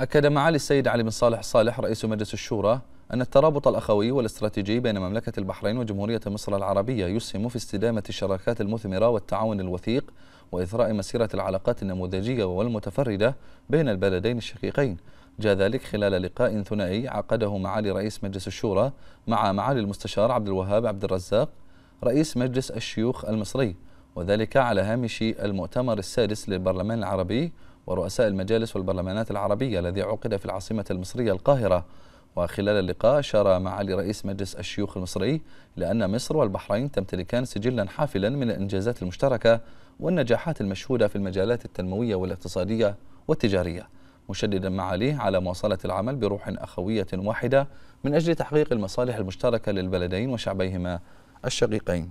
أكد معالي السيد علي بن صالح صالح رئيس مجلس الشورى أن الترابط الأخوي والاستراتيجي بين مملكة البحرين وجمهورية مصر العربية يسهم في استدامة الشراكات المثمرة والتعاون الوثيق وإثراء مسيرة العلاقات النموذجية والمتفردة بين البلدين الشقيقين. جاء ذلك خلال لقاء ثنائي عقده معالي رئيس مجلس الشورى مع معالي المستشار عبد الوهاب عبد الرزاق رئيس مجلس الشيوخ المصري وذلك على هامش المؤتمر السادس للبرلمان العربي ورؤساء المجالس والبرلمانات العربية الذي عقد في العاصمة المصرية القاهرة. وخلال اللقاء أشار معالي رئيس مجلس الشيوخ المصري لأن مصر والبحرين تمتلكان سجلا حافلا من الإنجازات المشتركة والنجاحات المشهودة في المجالات التنموية والاقتصادية والتجارية مشددا معاليه على مواصلة العمل بروح أخوية واحدة من أجل تحقيق المصالح المشتركة للبلدين وشعبيهما الشقيقين.